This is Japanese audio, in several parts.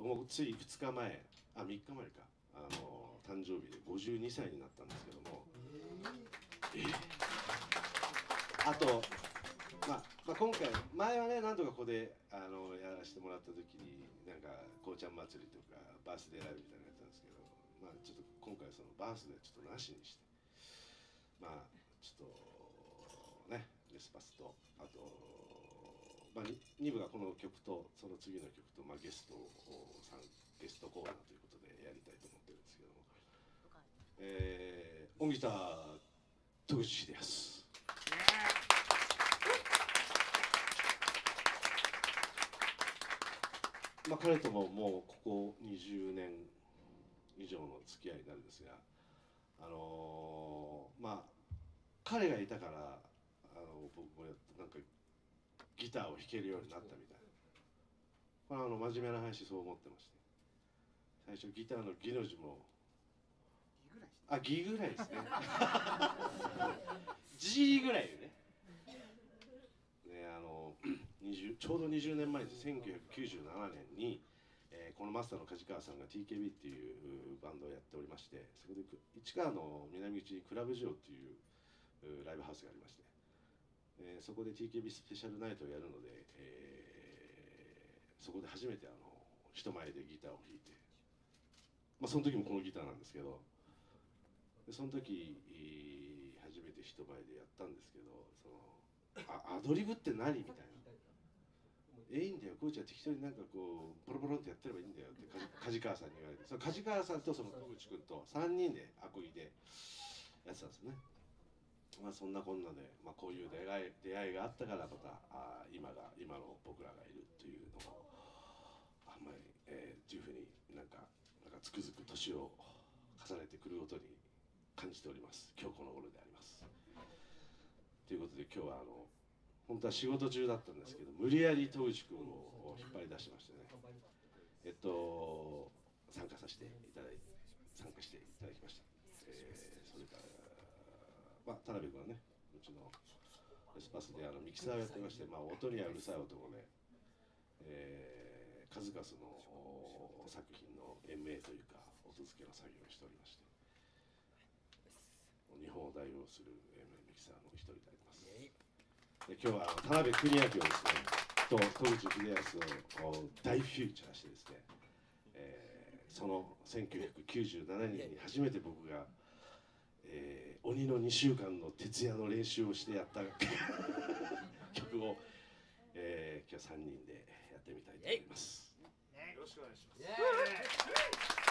もうつい2日前あ3日前か。あの誕生日で52歳になったんですけども、えあと、まあ、まあ今回前はね何度かここであのやらせてもらった時になんかこうちゃん祭りとかバースデーライブみたいなのやったんですけど、まあ、ちょっと今回そのバースデーちょっとなしにして。まあちょっとねレスパスとあと、まあ、2部がこの曲とその次の曲と、まあ、ゲストさんゲストコーナーということでやりたいと思ってるんですけども、えー、音ギター戸口秀康。まあ、彼とももうここ20年以上の付き合いになるんですが、あのー、まあ彼がいたからあの僕もなんかギターを弾けるようになったみたいな。これはあの真面目な話そう思ってまして。最初ギターのギの字もあギぐらいですね。G ぐらいよね。ねあのちょうど20年前です。1997年に、えー、このマスターの梶川さんが TKB っていうバンドをやっておりましてそこで市川の南口にクラブジオっていうライブハウスがありまして、えー、そこで TKB スペシャルナイトをやるので、えー、そこで初めてあの人前でギターを弾いて、まあ、その時もこのギターなんですけどでその時初めて人前でやったんですけどそのあアドリブって何みたいな。えいいんだよコーチは適当になんかこうポロポロってやってればいいんだよって梶川さんに言われてその梶川さんとその戸口君と3人でアコギでやってたんですね。まあそんなこんなで、まあ、こういう出会い出会いがあったからまたあ今が今の僕らがいるというのをあんまり、えー、っていうふうになんかなんかつくづく年を重ねてくるごとに感じております今日この頃であります。ということで今日はあの本当は仕事中だったんですけど無理やり戸口君を引っ張り出しましてねえっと参加させていただいて参加していただきました。えー、それからまあ、田辺君はねうちのエスパスであのミキサーをやってまして、まあ、音にはうるさい男で、えー、数々の作品の延命というか音付けの作業をしておりまして日本を代表するミキサーの一人であります。で今日は田辺邦明をですねと戸口秀康を大フューチャーしてですね、えー、その1997年に初めて僕がえー、鬼の2週間の徹夜の練習をしてやった 曲を、えー、今日3人でやってみたいと思います。よろしくお願いします。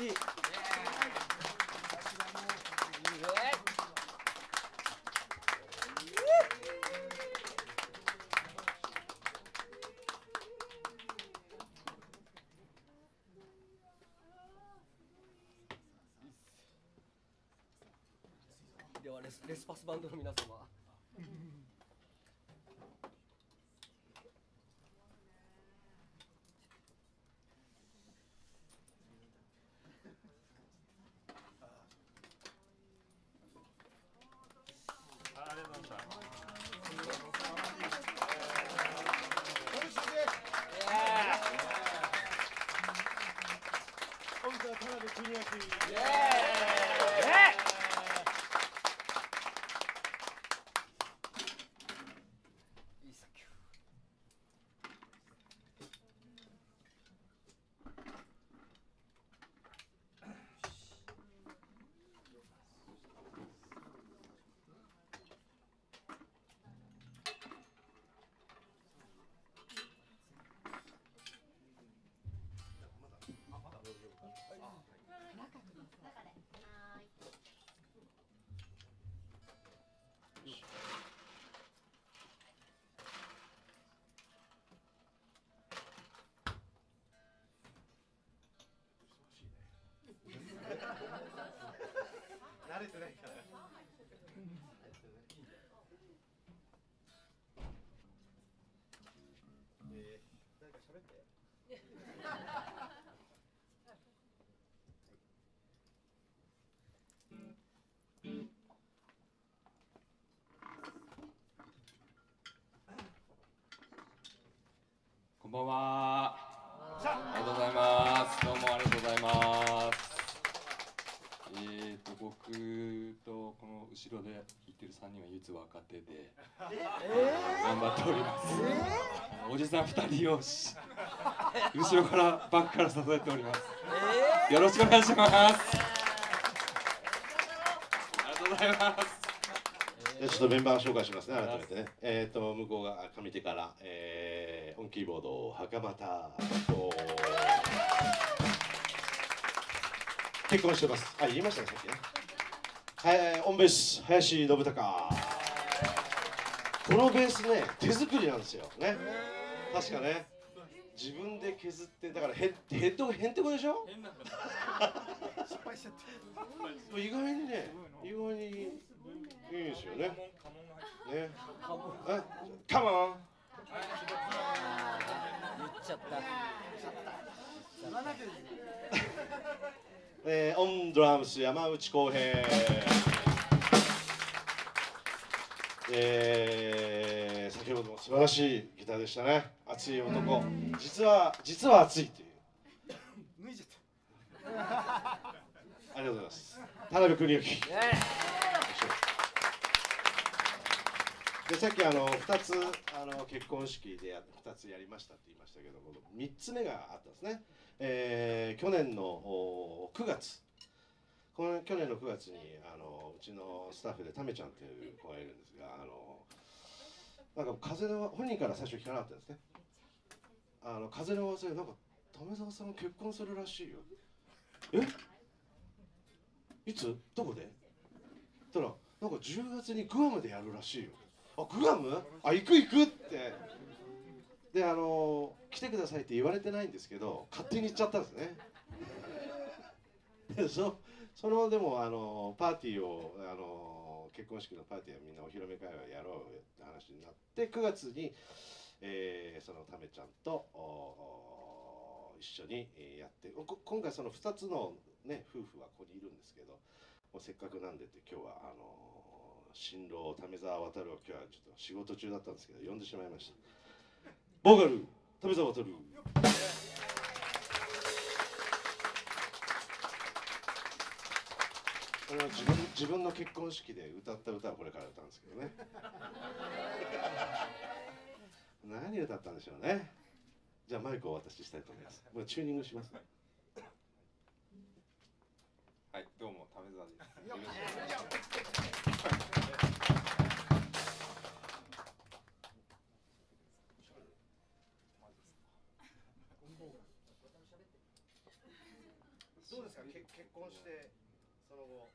しい。ではレスレスパスバンドの皆様。慣れてないから手で頑張っております。あのおじさん二人をし後ろからバックから支えております。よろしくお願いします。ありがとうございます。じゃあちょっとメンバー紹介しますね、改めてね。えっ、と、向こうが上手から、えー、オンキーボード、袴田と、結婚してます。あ、言いましたね、さっきね。はい、オンベース、林信孝。このベースね、手作りなんですよ。ね。確かね。自分で削って、だからヘッヘッドへんてこでしょ？失敗しちゃって。意外にね、意外にいいんですよね。ね。え、カモン。言っちゃった。言わなきゃいい。えー、オンドラムス山内康平。えー、先ほども素晴らしいギターでしたね。熱い男。実は実は熱いという。脱いじゃった。ありがとうございます。田辺邦之。でさっきあの2つあの結婚式でや2つやりましたって言いましたけども3つ目があったんですね、えー去年のお9月この去年の9月にあのうちのスタッフでタメちゃんという子がいるんですがあのなんか風の本人から最初聞かなかったんですね。あの風の噂でなんか為沢さん結婚するらしいよ。え？いつ？どこで？たらなんか10月にグアムでやるらしいよ。あグアム？あ行く行くって。であの来てくださいって言われてないんですけど勝手に行っちゃったんですね。でそそのでもあのパーティーをあの結婚式のパーティーはみんなお披露目会をやろうって話になって9月に、えーそのためちゃんと一緒にやって今回その2つの、ね、夫婦はここにいるんですけどもうせっかくなんでって今日はあの新郎為沢渡を今日はちょっと仕事中だったんですけど呼んでしまいました。ボーカル為沢渡これは自分自分の結婚式で歌った歌はこれから歌うんですけどね。何歌ったんでしょうね。じゃあマイクをお渡ししたいと思います。もうチューニングします。はい、どうも、ためざです。どうですか？け結婚してその後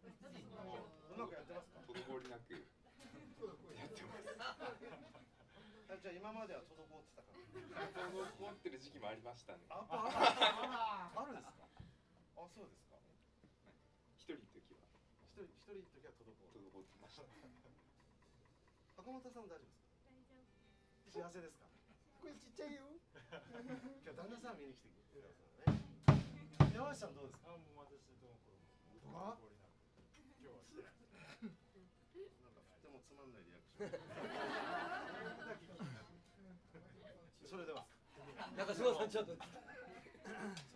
うまくやってますか？滞りなくやってますあじゃあ今までは滞ってたから。滞ってる時期もありましたね。あああるんですか？あそうですか。一人の時は。一人一人の時は滞る滞ってました。袴本さん大丈夫ですか？幸せですか？これちっちゃいよ。今日旦那さん見に来てくれ 山内さんどうですか？あもう私ともこれあも今日はしてないなんかとてもつまんないリアクション それでは。中島さんちょっと。そ